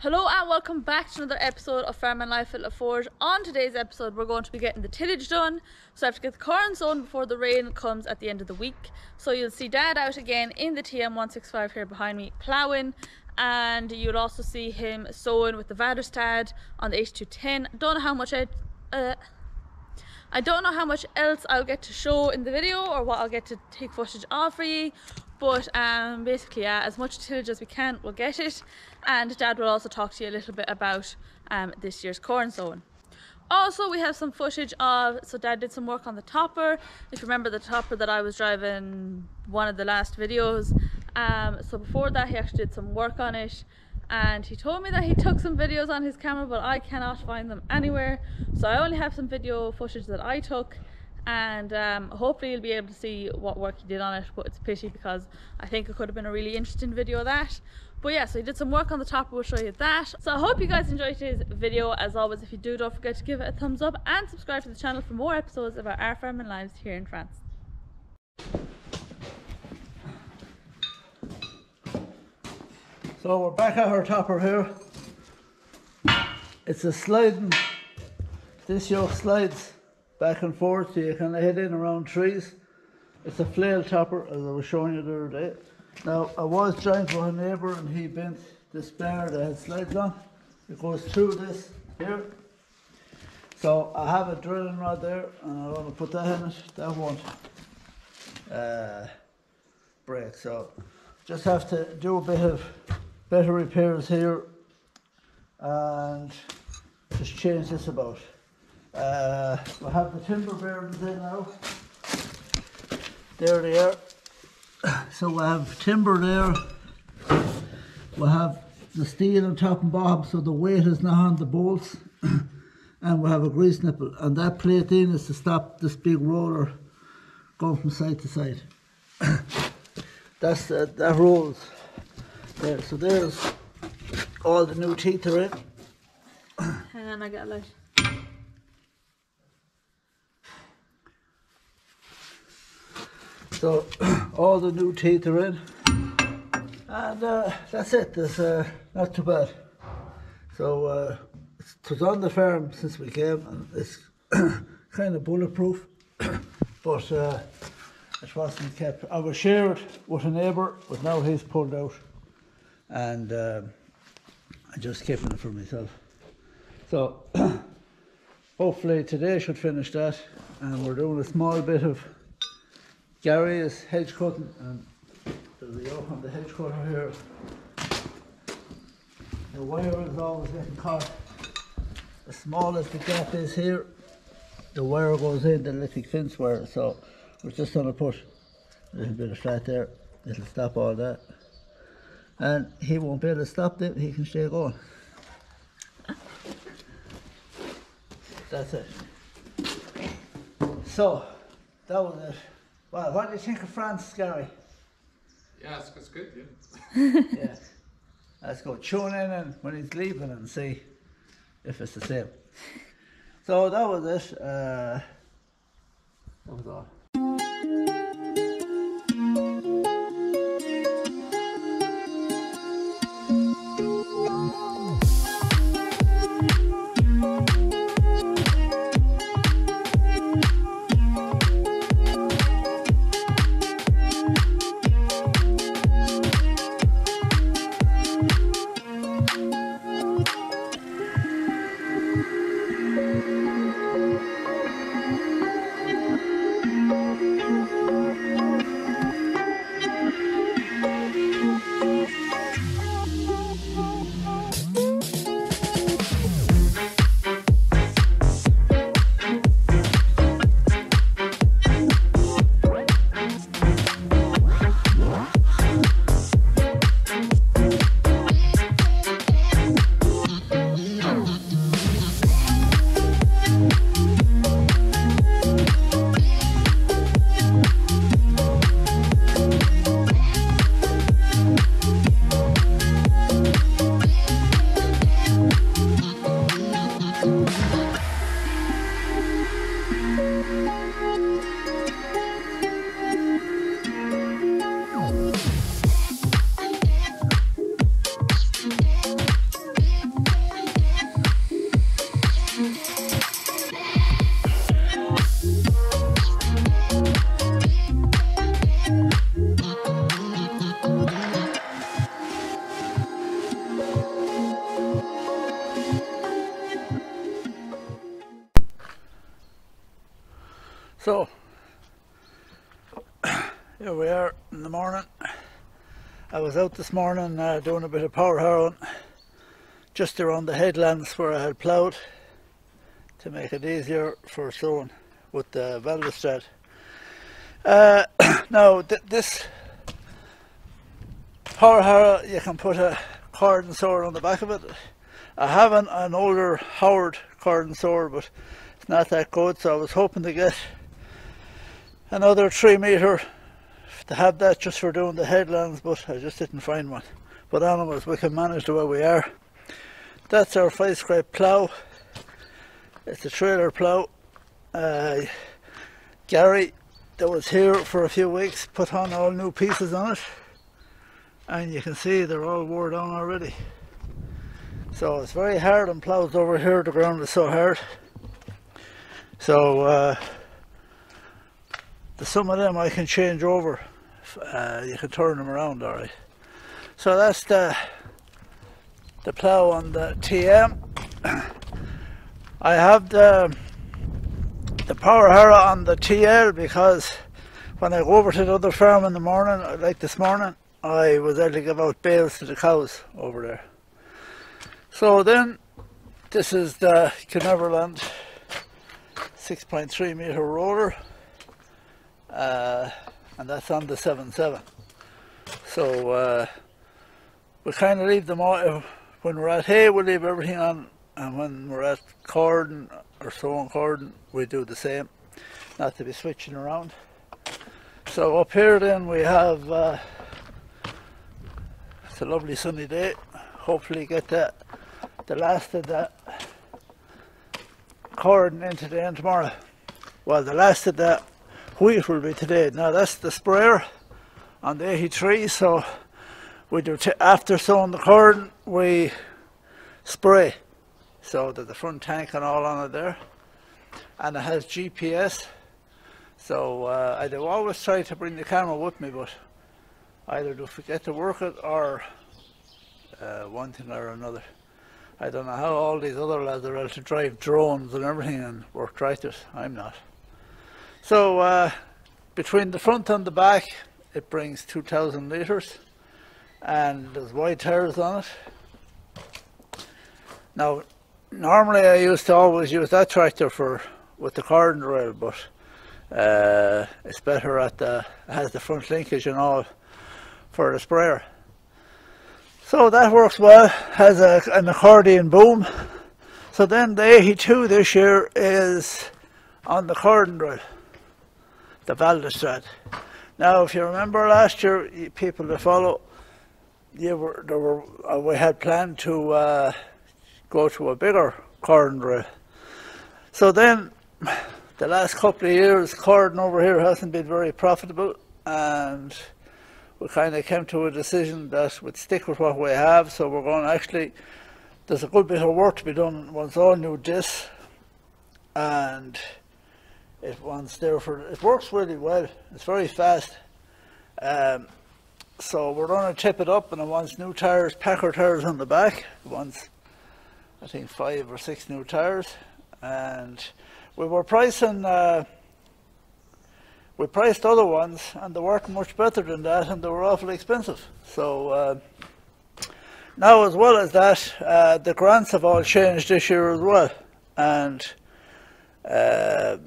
Hello and welcome back to another episode of Farming Life at LaForge. On today's episode, we're going to be getting the tillage done. So I have to get the corn sown before the rain comes at the end of the week. So you'll see Dad out again in the TM165 here behind me ploughing. And you'll also see him sowing with the Vaderstad on the 8210. Don't know how much I... Uh, I don't know how much else I'll get to show in the video or what I'll get to take footage of for you but um, basically yeah as much tillage as we can we'll get it. And dad will also talk to you a little bit about um, this year's corn sowing. Also we have some footage of so dad did some work on the topper. If you remember the topper that I was driving one of the last videos um, so before that he actually did some work on it. And he told me that he took some videos on his camera but I cannot find them anywhere. So I only have some video footage that I took and um, hopefully you'll be able to see what work he did on it but it's a pity because I think it could have been a really interesting video of that. But yeah so he did some work on the top we'll show you that. So I hope you guys enjoyed today's video. As always if you do don't forget to give it a thumbs up and subscribe to the channel for more episodes about our farming lives here in France. So we're back at our topper here. It's a sliding, this yoke slides back and forth so you can hit in around trees. It's a flail topper as I was showing you the other day. Now I was joined with a neighbour and he bent this spare that had slides on. It goes through this here. So I have a drilling rod there and I want to put that in it. That won't uh, break. So just have to do a bit of better repairs here and just change this about. Uh, we have the timber bearings in now. There they are. So we have timber there. We have the steel on top and bottom so the weight is not on the bolts. and we have a grease nipple. And that plate in is to stop this big roller going from side to side. That's uh, that rolls there. So there's all the new teeth are in. hang on I got a light So all the new teeth are in. And uh, that's it, there's uh, not too bad. So uh, it was on the farm since we came and it's kind of bulletproof. but uh, it wasn't kept. I was shared with a neighbour, but now he's pulled out. And um I'm just keeping it for myself. So hopefully today should finish that. And we're doing a small bit of Gary is hedge cutting and um, there's a yoke on the hedge cutter here. The wire is always getting caught. As small as the gap is here, the wire goes in the little fence wire. So we're just gonna push a little bit of flat there. It'll stop all that. And he won't be able to stop it, he can stay going. That's it. So, that was it. Well, what do you think of France, Gary? Yeah, it's, it's good, yeah. yeah. Let's go tune in and when he's leaving and see if it's the same. So that was it. Uh, that was all. So, here we are in the morning. I was out this morning uh, doing a bit of power harrowing just around the headlands where I had ploughed to make it easier for sowing with the Vaderstad. Uh, now th this power harrow you can put a cordon sawer on the back of it. I have an, an older Howard cordon sawer but it's not that good so I was hoping to get another 3 metre to have that just for doing the headlands but I just didn't find one. But anyways we can manage the way we are. That's our 5 scrape plough. It's a trailer plough. Uh, Gary that was here for a few weeks put on all new pieces on it and you can see they're all wore down already. So it's very hard on ploughs over here, the ground is so hard. So uh, some of them I can change over, uh, you can turn them around alright. So that's the, the plough on the TM. I have the, the power harrow on the TL because when I go over to the other farm in the morning, like this morning, I was able to give out bales to the cows over there. So then, this is the Kverneland 6.3 meter roller, uh, and that's on the 7.7. So uh, we kind of leave them all, when we're at hay we leave everything on, and when we're at cordon or sowing cordon we do the same, not to be switching around. So up here then we have, uh, it's a lovely sunny day, hopefully get that the last of that corn into the end tomorrow. Well, the last of that wheat will be today. Now that's the sprayer on the 83, so we do after sowing the corn, we spray. So that the front tank and all on it there, and it has GPS. So uh, I do always try to bring the camera with me, but either do forget to work it or uh, one thing or another. I don't know how all these other lads are able to drive drones and everything and work tractors. I'm not. So uh, between the front and the back, it brings 2,000 litres and there's wide tires on it. Now, normally I used to always use that tractor for with the cordon rail, but uh, it's better at the, has the front linkage and all for the sprayer. So that works well, has a, an accordion boom. So then the 82 this year is on the cordon drill, the Vaderstad. Now if you remember last year, people to follow, were, there were, uh, we had planned to uh, go to a bigger cordon drill. So then the last couple of years cordon over here hasn't been very profitable and we kind of came to a decision that we'd stick with what we have. So we're going to actually, there's a good bit of work to be done once all new discs and it wants there for, it works really well. It's very fast. Um, so we're going to tip it up and it wants new tires, Packer tires on the back. It wants, I think, five or six new tires. And we were pricing uh, we priced other ones and they weren't much better than that and they were awfully expensive. So uh, now as well as that, uh, the grants have all changed this year as well. And uh,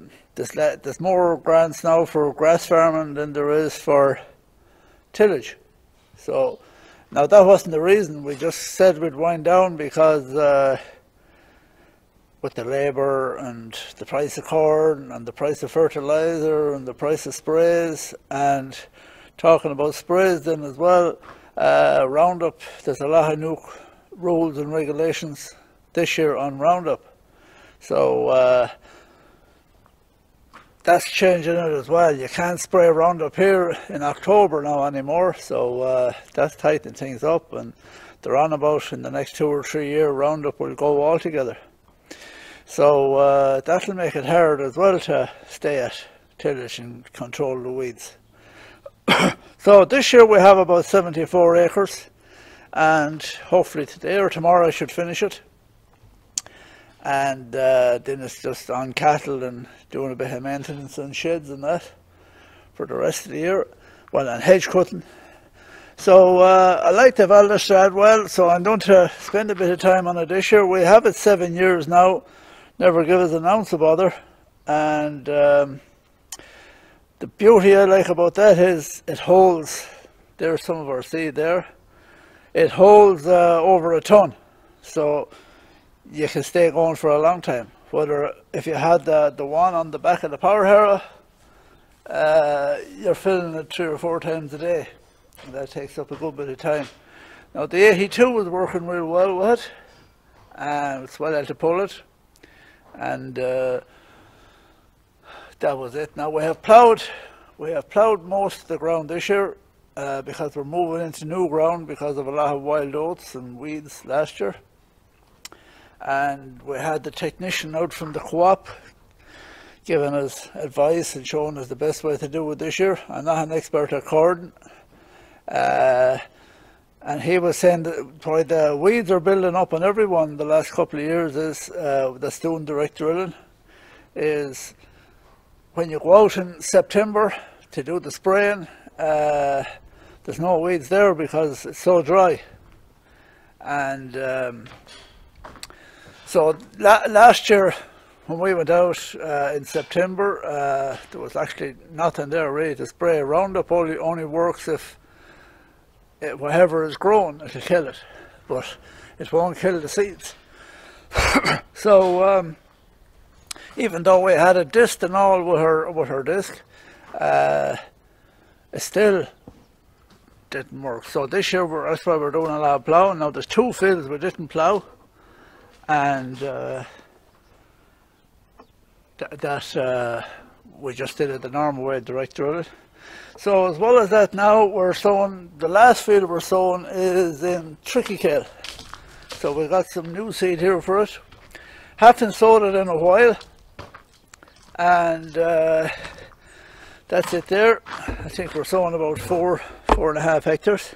there's, there's more grants now for grass farming than there is for tillage. So now that wasn't the reason, we just said we'd wind down because uh, with the labour and the price of corn and the price of fertiliser and the price of sprays and talking about sprays then as well, uh, Roundup, there's a lot of new rules and regulations this year on Roundup. So uh, that's changing it as well. You can't spray Roundup here in October now anymore, so uh, that's tightening things up and they're on about in the next two or three years Roundup will go altogether. So uh, that'll make it hard as well to stay at tillage and control the weeds. so this year we have about 74 acres and hopefully today or tomorrow I should finish it. And uh, then it's just on cattle and doing a bit of maintenance on sheds and that for the rest of the year. Well, and hedge cutting. So uh, I like the Vaderstad well, so I'm going to spend a bit of time on it this year. We have it seven years now, never give us an ounce of bother, and um, the beauty I like about that is it holds. There's some of our seed there. It holds uh, over a ton, so you can stay going for a long time. Whether if you had the the one on the back of the power harrow, uh, you're filling it three or four times a day. And that takes up a good bit of time. Now the 82 was working real well with it, and it's well to pull it, and uh, that was it. Now we have ploughed, we have ploughed most of the ground this year uh, because we're moving into new ground because of a lot of wild oats and weeds last year. And we had the technician out from the co-op giving us advice and showing us the best way to do it this year. I'm not an expert at corn. Uh, and he was saying that why the weeds are building up on everyone the last couple of years is uh, that's direct drilling is when you go out in September to do the spraying, uh, there's no weeds there because it's so dry. And um, so la last year when we went out uh, in September, uh, there was actually nothing there really to spray. Roundup only, only works if it, whatever is grown, it'll kill it, but it won't kill the seeds. so um, even though we had a disc and all with her with her disc, uh, it still didn't work. So this year we're, that's why we're doing a lot of ploughing. Now there's two fields we didn't plough, and uh, th that uh, we just did it the normal way, direct through it. So as well as that now we're sowing, the last field we're sowing is in triticale. So we've got some new seed here for it. Haven't sowed it in a while and uh, that's it there. I think we're sowing about four, four and a half hectares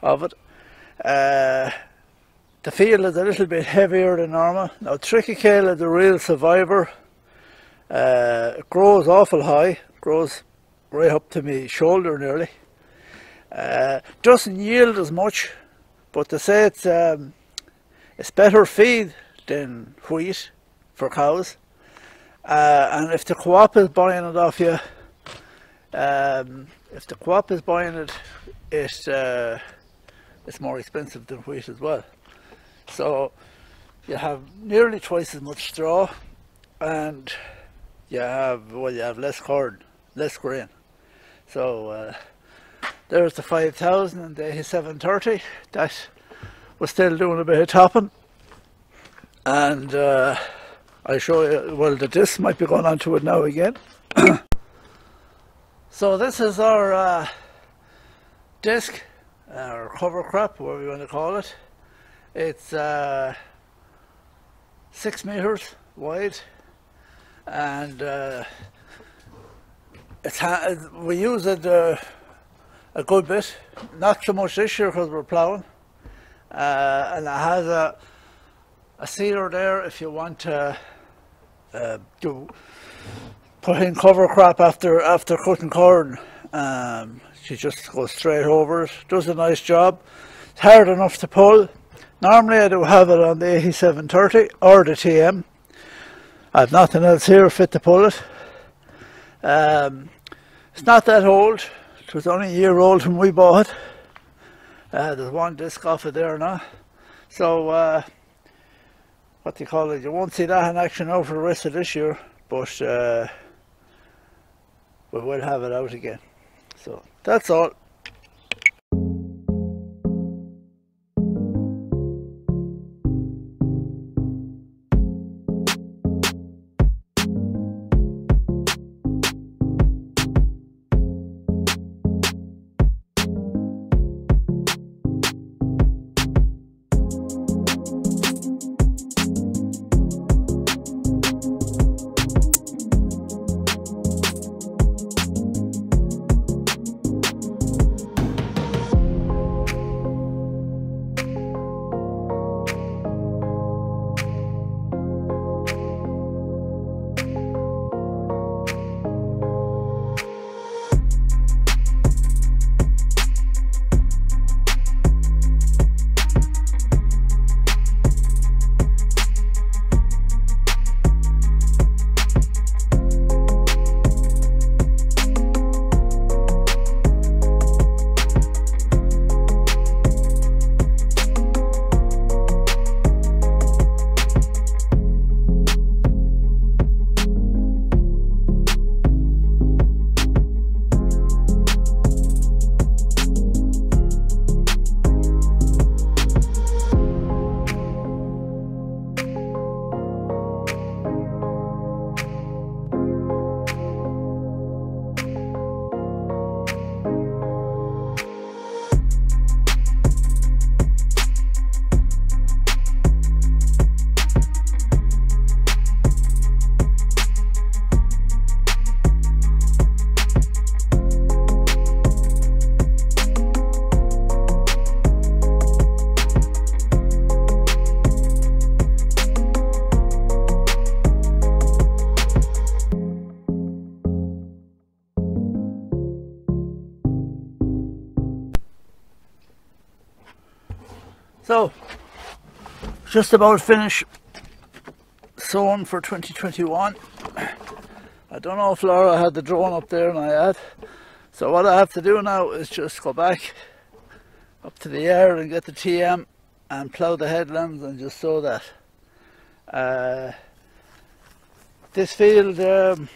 of it. Uh, the field is a little bit heavier than normal. Now triticale is a real survivor. Uh, it grows awful high, it grows right up to my shoulder nearly. Uh, doesn't yield as much, but to say it's um, it's better feed than wheat for cows. Uh, and if the co-op is buying it off you, um, if the co-op is buying it, it uh, it's more expensive than wheat as well. So you have nearly twice as much straw, and you have well, you have less corn, less grain. So uh, there's the 5000 and the 730. That was still doing a bit of topping. And uh, I'll show you, well, the disc might be going onto it now again. so this is our uh, disc, our cover crop, whatever you want to call it. It's uh, six meters wide and uh, it's we use it uh, a good bit, not so much this year because we're ploughing, uh, and it has a a seeder there if you want to uh, do put in cover crop after after cutting corn. Um, she just goes straight over it, does a nice job. It's hard enough to pull. Normally I do have it on the 8730 or the TM. I have nothing else here fit to pull it. Um, it's not that old. It was only a year old when we bought it. Uh, there's one disc off it there now. So, uh, what do you call it? You won't see that in action now for the rest of this year, but uh, we will have it out again. So, that's all. Just about finished sowing for 2021. I don't know if Laura had the drone up there and I had. So what I have to do now is just go back up to the air and get the TM and plough the headlands and just sow that. Uh, this field um,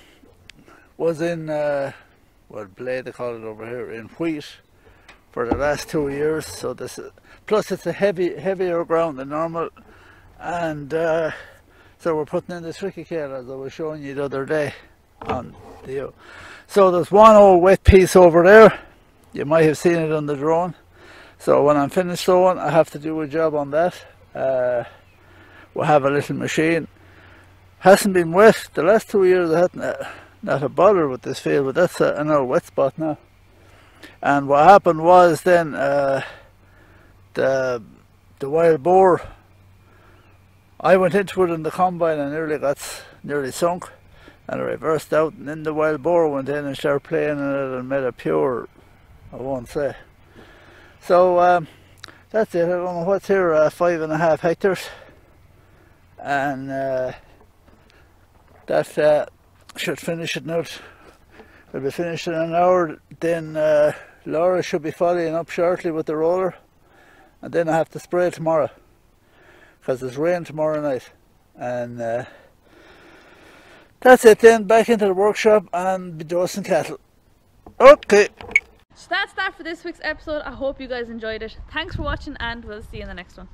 was in, uh, what blade they call it over here, in wheat for the last two years. So this, is, plus it's a heavy, heavier ground than normal, and uh, so we're putting in the triticale as I was showing you the other day on the. So there's one old wet piece over there. You might have seen it on the drone. So when I'm finished sowing, I have to do a job on that. Uh, we'll have a little machine. Hasn't been wet. The last two years I hadn't uh, not a bother with this field, but that's a, another wet spot now. And what happened was then uh, the the wild boar. I went into it in the combine and nearly got nearly sunk, and I reversed out, and then the wild boar went in and started playing in it and made a pure. I won't say. So um, that's it. I don't know what's here. Uh, five and a half hectares, and uh, that uh, should finish it now. We'll be finished in an hour. Then uh, Laura should be following up shortly with the roller, and then I have to spray tomorrow because there's rain tomorrow night, and uh, that's it. Then back into the workshop and be dosing cattle. Okay. So that's that for this week's episode. I hope you guys enjoyed it. Thanks for watching, and we'll see you in the next one.